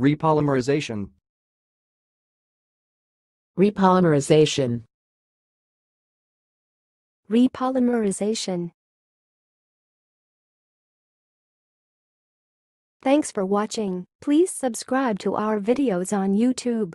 Repolymerization. Repolymerization. Repolymerization. Thanks for watching. Please subscribe to our videos on YouTube.